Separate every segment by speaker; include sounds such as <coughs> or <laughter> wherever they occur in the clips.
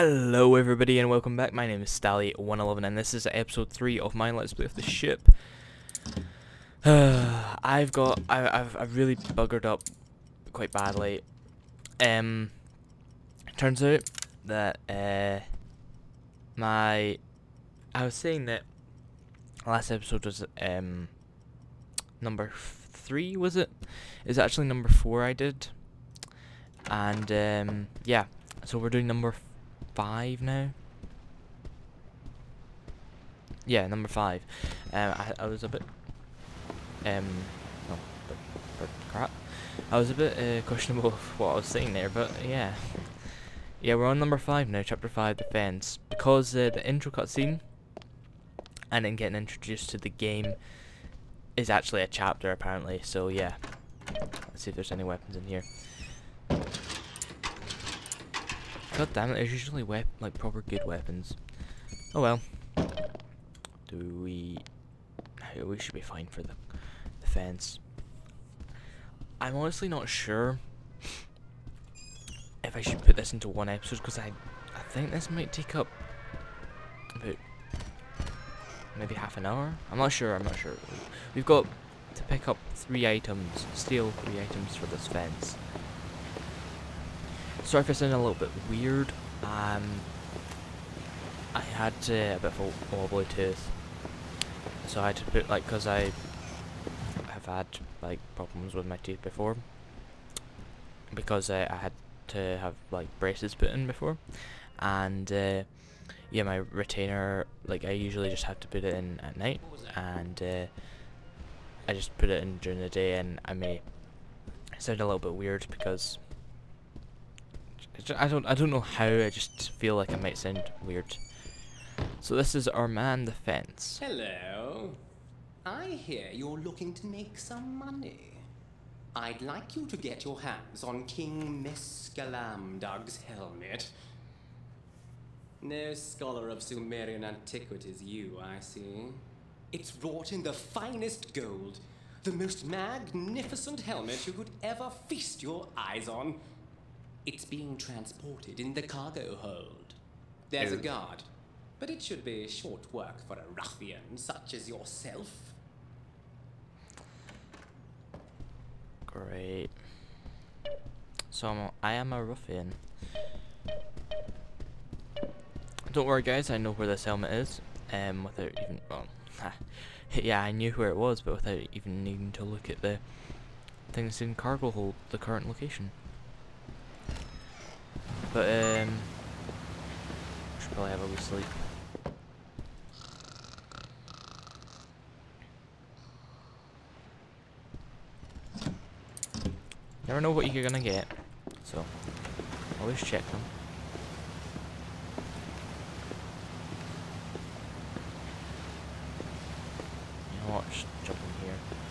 Speaker 1: Hello everybody and welcome back, my name is Stalli111 and this is episode 3 of my Let's Play of the ship. <sighs> I've got, I, I've, I've really buggered up quite badly. Um, turns out that, uh, my, I was saying that last episode was, um, number 3 was it? It's actually number 4 I did. And, um, yeah, so we're doing number five now. Yeah, number five. Um, I, I was a bit, um, no, but, but crap. I was a bit uh, questionable of what I was saying there, but yeah. Yeah, we're on number five now, chapter five, defense, because uh, the intro cutscene and then getting introduced to the game is actually a chapter apparently. So yeah, let's see if there's any weapons in here. God damn it, there's usually like proper good weapons. Oh well. Do we... We should be fine for the, the fence. I'm honestly not sure if I should put this into one episode because I, I think this might take up about maybe half an hour. I'm not sure, I'm not sure. We've got to pick up three items, steal three items for this fence. Sorry if a little bit weird. Um, I had uh, a bit of a wobbly tooth, so I had to put like because I have had like problems with my teeth before, because uh, I had to have like braces put in before, and uh, yeah, my retainer like I usually just have to put it in at night, and uh, I just put it in during the day, and I may sound a little bit weird because I don't I don't know how, I just feel like I might sound weird. So this is our man the fence.
Speaker 2: Hello. I hear you're looking to make some money. I'd like you to get your hands on King Meskalamdug's helmet. No scholar of Sumerian antiquities you, I see. It's wrought in the finest gold, the most magnificent helmet you could ever feast your eyes on. It's being transported in the cargo hold. There's a guard, but it should be short work for a ruffian such as yourself.
Speaker 1: Great. So I'm a, I am a ruffian. Don't worry guys, I know where this helmet is. Um, without even, well, <laughs> yeah, I knew where it was, but without even needing to look at the things in cargo hold, the current location. But, um, should probably have a wee sleep. Never know what you're gonna get, so always check them. You know what, just jump in here.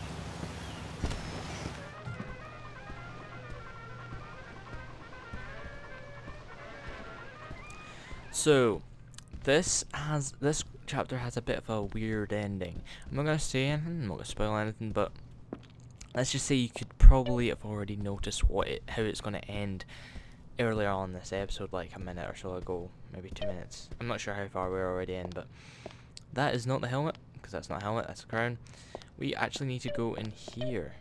Speaker 1: So, this has this chapter has a bit of a weird ending. I'm not gonna say anything, I'm not gonna spoil anything, but let's just say you could probably have already noticed what it how it's gonna end earlier on this episode, like a minute or so ago, maybe two minutes. I'm not sure how far we're already in, but that is not the helmet, because that's not a helmet, that's a crown. We actually need to go in here.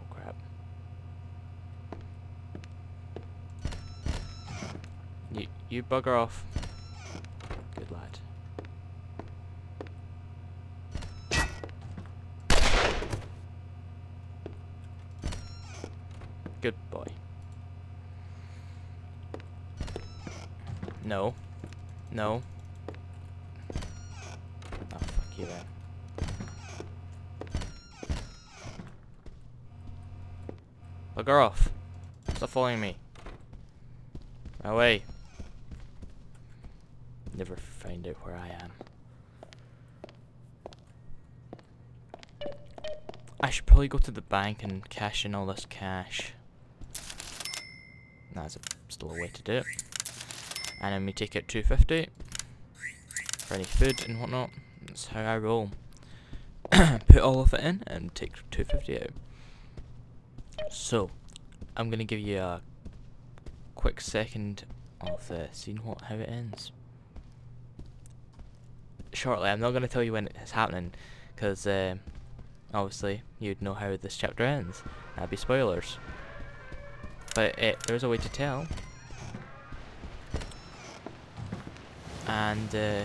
Speaker 1: Oh crap. You, bugger off. Good lad. Good boy. No. No. Oh, fuck you then. Bugger off. Stop following me. Away. Never find out where I am. I should probably go to the bank and cash in all this cash. That's a, still a way to do it. And then we take out 250. for any food and whatnot. That's how I roll. <coughs> Put all of it in and take 250 out. So, I'm gonna give you a quick second of uh, seeing what how it ends. Shortly, I'm not gonna tell you when it's happening, because uh, obviously you'd know how this chapter ends. That'd be spoilers. But uh, there's a way to tell. And uh,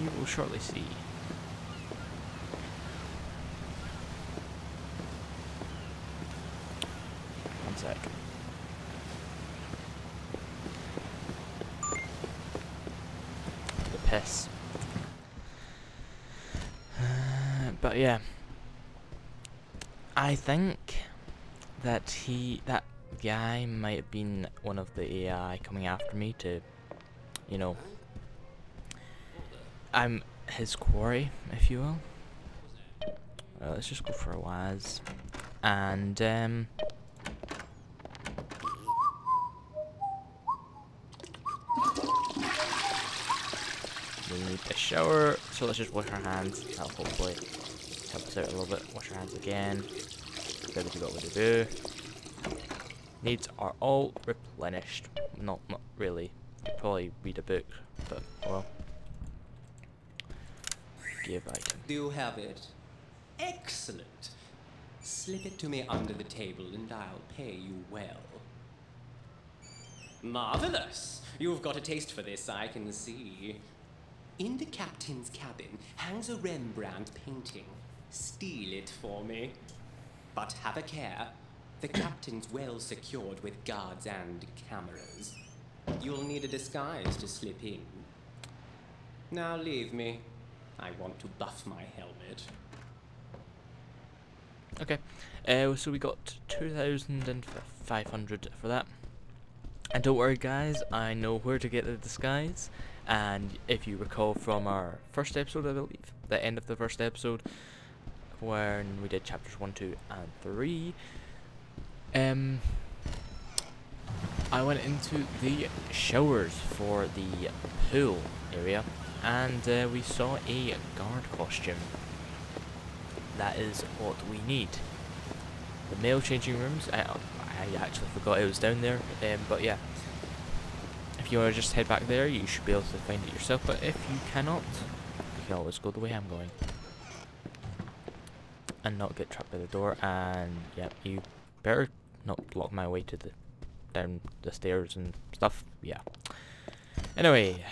Speaker 1: you will shortly see. One sec. The piss. Uh, but yeah. I think that he, that guy might have been one of the AI coming after me to, you know, I'm his quarry, if you will. Uh, let's just go for a Waz. And, um... We need a shower, so let's just wash our hands. That'll hopefully help us out a little bit. Wash our hands again. Ready to go what to do. Needs are all replenished. Not, not really. Probably read a book, but well. Give item.
Speaker 2: Do you have it? Excellent. Slip it to me under the table and I'll pay you well. Marvelous! You've got a taste for this, I can see. In the captain's cabin hangs a Rembrandt painting. Steal it for me. But have a care. The captain's well secured with guards and cameras. You'll need a disguise to slip in. Now leave me. I want to buff my helmet.
Speaker 1: Okay, uh, so we got 2,500 for that. And don't worry guys, I know where to get the disguise. And if you recall from our first episode, I believe, the end of the first episode, when we did chapters 1, 2, and 3, um, I went into the showers for the pool area, and uh, we saw a guard costume. That is what we need. The male changing rooms, I, I actually forgot it was down there, um, but yeah. If you want to just head back there, you should be able to find it yourself, but if you cannot, you can always go the way I'm going. And not get trapped by the door, and yeah, you better not block my way to the down the stairs and stuff. Yeah. Anyway.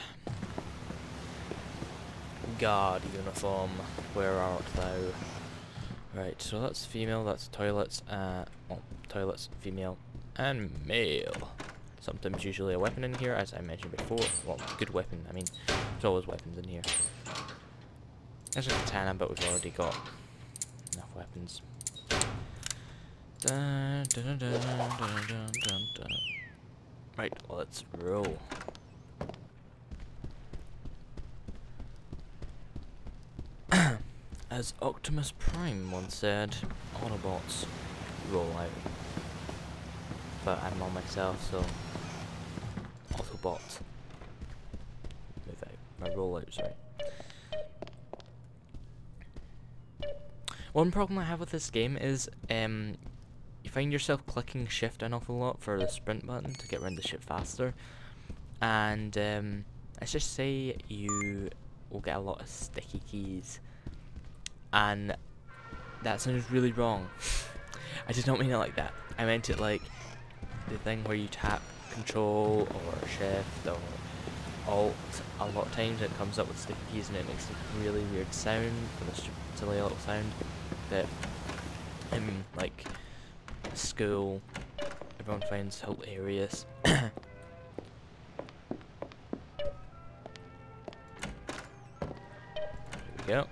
Speaker 1: Guard uniform, where art thou? Right, so that's female, that's toilets, uh, well, toilets, female, and male. Sometimes usually a weapon in here, as I mentioned before. Well, good weapon, I mean, there's always weapons in here. There's a katana, but we've already got weapons. Dun, dun, dun, right, let's roll. <clears throat> As Optimus Prime once said, Autobots roll out. But I'm on myself, so Autobot move out. My rollout's right. One problem I have with this game is um, you find yourself clicking shift an awful lot for the sprint button to get around the ship faster. And um, let's just say you will get a lot of sticky keys and that sounds really wrong. <laughs> I did not mean it like that. I meant it like the thing where you tap control or shift or alt a lot of times it comes up with sticky keys and it makes a really weird sound a silly little sound that in like school everyone finds hilarious. <coughs> go.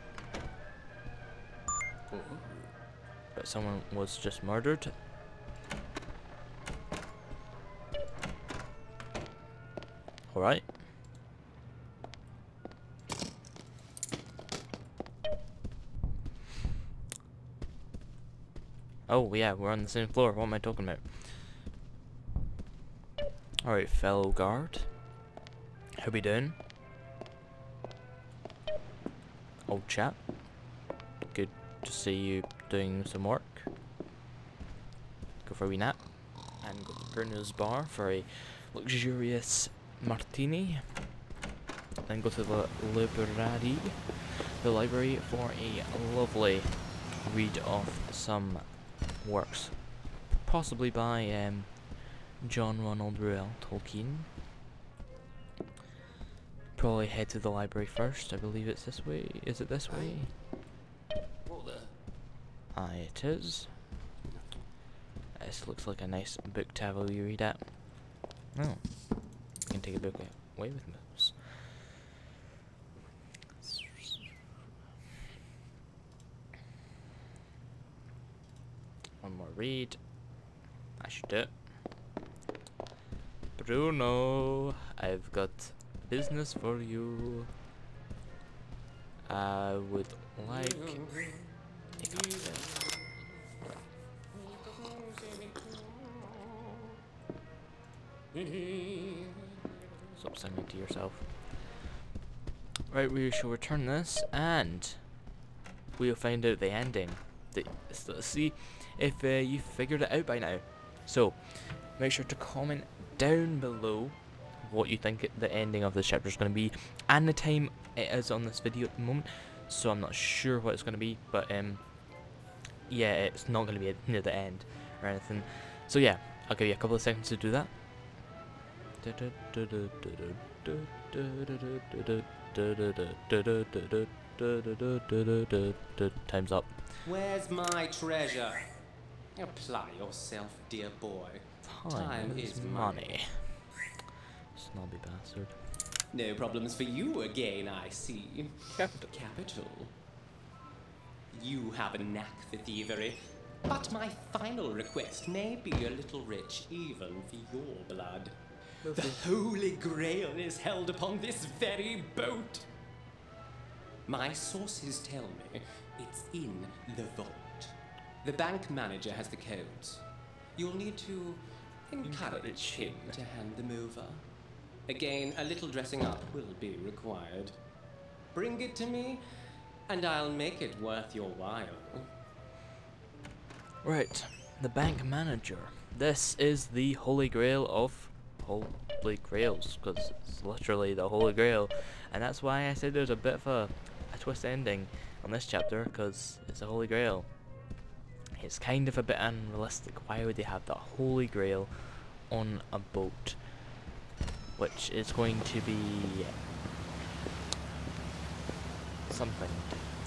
Speaker 1: But someone was just murdered. Alright. Oh, yeah, we're on the same floor. What am I talking about? Alright, fellow guard. How we doing? old chap. Good to see you doing some work. Go for a wee nap. And go to Bruno's bar for a luxurious martini. Then go to the library, the library for a lovely read of some works, possibly by um, John Ronald Reuel Tolkien. Probably head to the library first. I believe it's this way. Is it this way?
Speaker 2: What?
Speaker 1: Aye, it is. This looks like a nice book to have a wee read at. Oh, you can take a book away with us. One more read. I should do it. Bruno, I've got business for you. I would like a. Stop singing to yourself. Right, we shall return this and we'll find out the ending. The, see if uh, you figured it out by now. So, make sure to comment down below what you think the ending of this chapter is going to be and the time it is on this video at the moment. So I'm not sure what it's going to be, but um, yeah, it's not going to be near the end or anything. So yeah, I'll give you a couple of seconds to do that. Time's up.
Speaker 2: Where's my treasure? Apply yourself, dear boy.
Speaker 1: Time,
Speaker 2: Time
Speaker 1: is
Speaker 2: is
Speaker 1: money. Snobby bastard.
Speaker 2: No problems for you again, I see.
Speaker 1: Capital.
Speaker 2: Capital. You have a knack for thievery, but my final request may be a little rich even for your blood. The Holy Grail is held upon this very boat. My sources tell me it's in the vault. The bank manager has the codes. You'll need to encourage him. to hand them over. Again, a little dressing up will be required. Bring it to me, and I'll make it worth your while.
Speaker 1: Right, the bank manager. This is the holy grail of holy grails, because it's literally the holy grail. And that's why I said there's a bit of a, a twist ending on this chapter, because it's a holy grail. It's kind of a bit unrealistic. Why would they have the holy grail on a boat? Which is going to be something.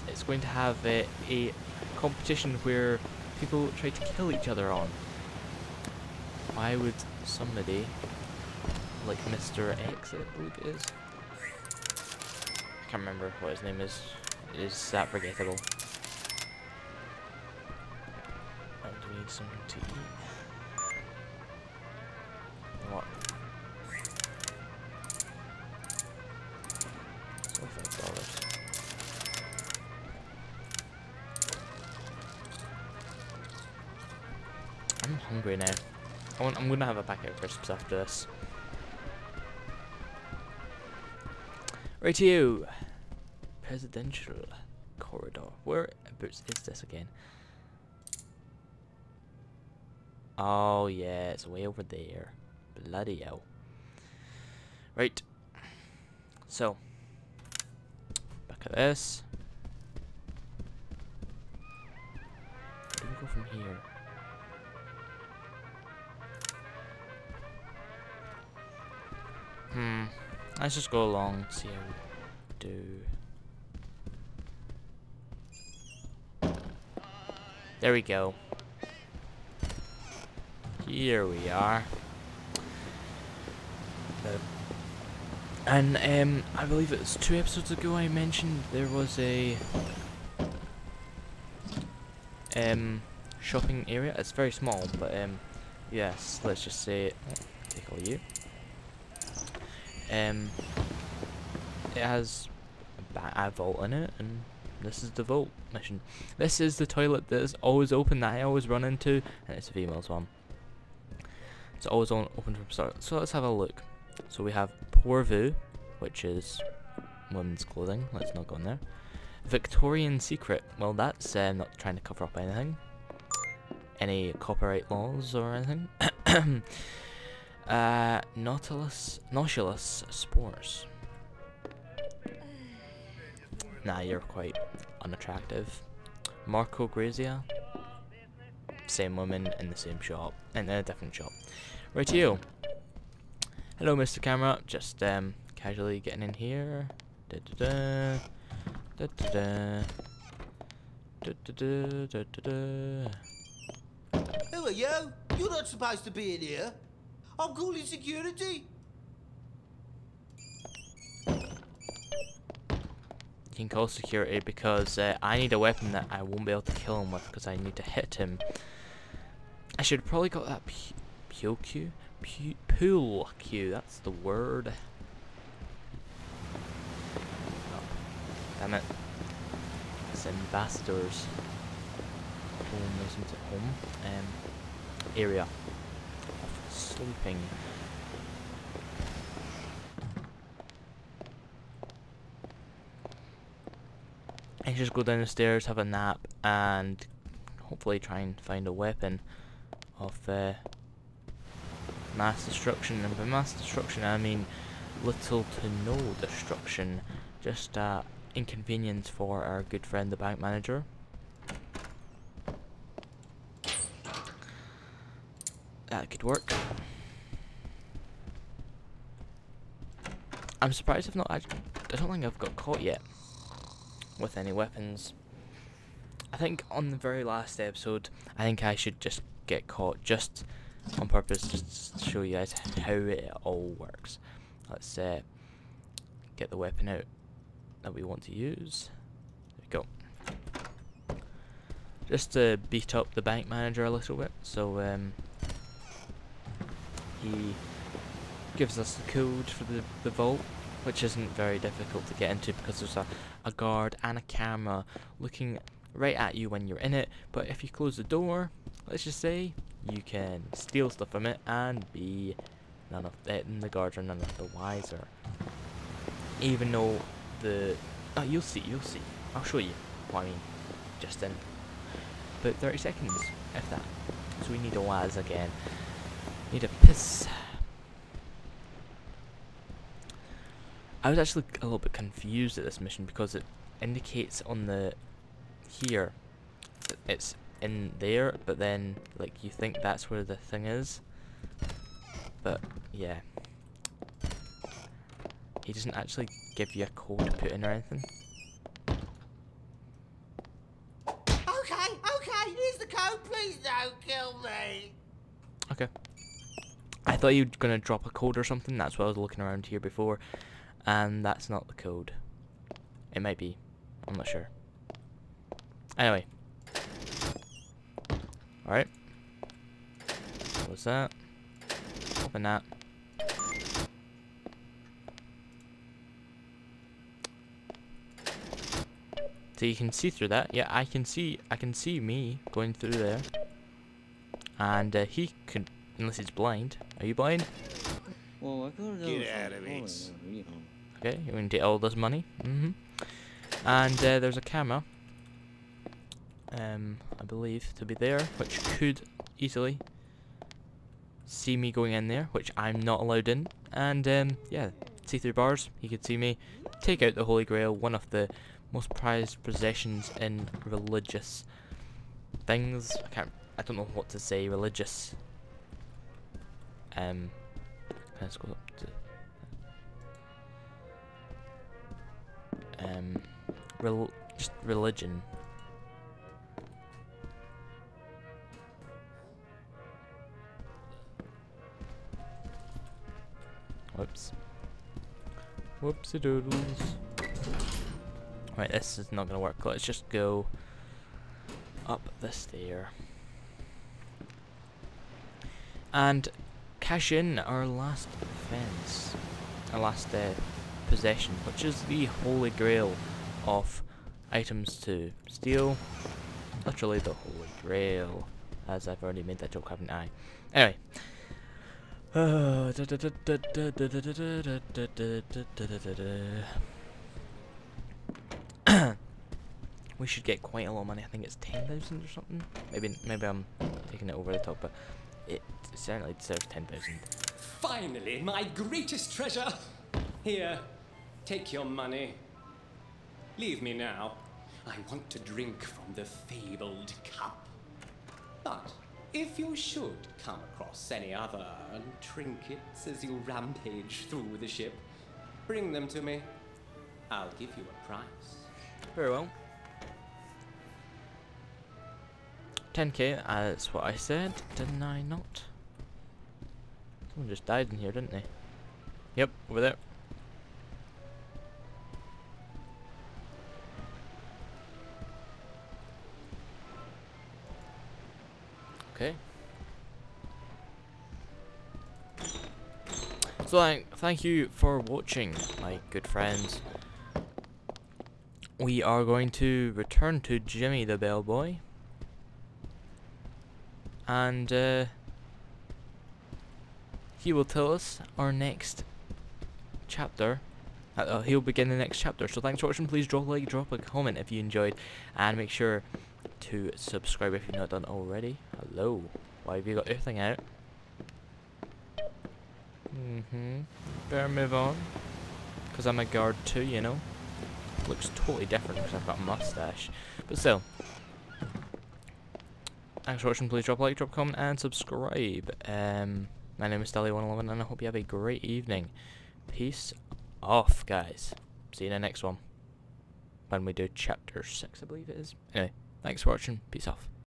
Speaker 1: It's going to have a, a competition where people try to kill each other on. Why would somebody like Mr. X, I believe it is? I can't remember what his name is. It is that forgettable. What? I'm hungry now. I I'm gonna have a packet of crisps after this. Right to you. Presidential corridor. Where is this again? Oh yeah, it's way over there. Bloody hell. Right. So. Back at this. Where do we go from here? Hmm. Let's just go along, see how we do. There we go. Here we are. And um, I believe it was two episodes ago I mentioned there was a um shopping area. It's very small, but um, yes, let's just say, oh, take all you. Um, it has a, a vault in it, and this is the vault mission. This is the toilet that is always open that I always run into, and it's a female's one. It's always on, open from start. So let's have a look. So we have Porvu, which is women's clothing. Let's not go in there. Victorian Secret. Well, that's uh, not trying to cover up anything. Any copyright laws or anything. <coughs> uh, Nautilus, Nautilus Spores. Nah, you're quite unattractive. Marco Grazia. Same woman in the same shop. And in a different shop. Right to you. Hello, Mr. Camera. Just um, casually getting in here. Da da da. Da da da. Da da da da da.
Speaker 3: Who are you? You're not supposed to be in here. I'm calling security.
Speaker 1: You can call security because uh, I need a weapon that I won't be able to kill him with because I need to hit him. I should probably got that Pule Q? Pool Q, that's the word. Oh, damn it. It's ambassadors. Home isn't it home? Um, area of sleeping. I just go down the stairs, have a nap, and hopefully try and find a weapon of uh, mass destruction. And by mass destruction, I mean little to no destruction, just uh, inconvenience for our good friend, the bank manager. That could work. I'm surprised I've not. I don't think I've got caught yet with any weapons. I think on the very last episode, I think I should just get caught just on purpose, just to show you guys how it all works. Let's uh, get the weapon out that we want to use. There we go. Just to beat up the bank manager a little bit, so um, he gives us the code for the, the vault, which isn't very difficult to get into because there's a, a guard and a camera looking right at you when you're in it, but if you close the door, let's just say, you can steal stuff from it and be none of it, and the guards are none of the wiser. Even though the, oh, you'll see, you'll see. I'll show you what I mean, just in about 30 seconds, if that. So we need a Waz again. Need a piss. I was actually a little bit confused at this mission because it indicates on the here it's in there but then like you think that's where the thing is. But yeah. He doesn't actually give you a code to put in or anything.
Speaker 3: Okay, okay, here's the code. Please don't kill me.
Speaker 1: okay. I thought you were gonna drop a code or something. That's why I was looking around here before. And that's not the code. It might be. I'm not sure. Anyway. Alright. What's that? Open that. So you can see through that. Yeah, I can see I can see me going through there. And uh, he could unless he's blind. Are you blind?
Speaker 3: Get out of it.
Speaker 1: Okay, you want to take all this money? Mm-hmm. And uh, there's a camera um, I believe, to be there, which could easily see me going in there, which I'm not allowed in. And um, yeah, see through bars, he could see me take out the Holy Grail, one of the most prized possessions in religious things. I can't, I don't know what to say. Religious. Um, let's go up to um, rel just religion. Whoops. Whoopsie doodles. Right, this is not gonna work. Let's just go up the stair. And cash in our last offense. Our last uh, possession, which is the holy grail of items to steal. Literally the holy grail. As I've already made that joke, haven't I? Anyway, <sighs> we should get quite a lot of money. I think it's 10,000 or something. Maybe maybe I'm taking it over the top, but it certainly deserves 10,000.
Speaker 2: Finally, my greatest treasure! Here, take your money. Leave me now. I want to drink from the fabled cup. But if you should come across any other trinkets as you rampage through the ship, bring them to me. I'll give you a price.
Speaker 1: Very well. 10k, that's what I said, didn't I not? Someone just died in here, didn't they? Yep, over there. So thank you for watching, my good friends. We are going to return to Jimmy the Bellboy. And uh, he will tell us our next chapter. Uh, uh, he'll begin the next chapter. So thanks for watching. Please drop a like, drop a comment if you enjoyed, and make sure to subscribe if you've not done already. Hello. Why have you got your thing out? Mm-hmm. Better move on. Because I'm a guard too, you know. Looks totally different because I've got a mustache. But still. Thanks for watching. Please drop a like, drop a comment, and subscribe. Um, my name is Stalli111, and I hope you have a great evening. Peace off, guys. See you in the next one. When we do chapter 6, I believe it is. Anyway. Thanks for watching. Peace off.